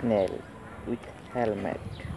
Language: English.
snail with helmet.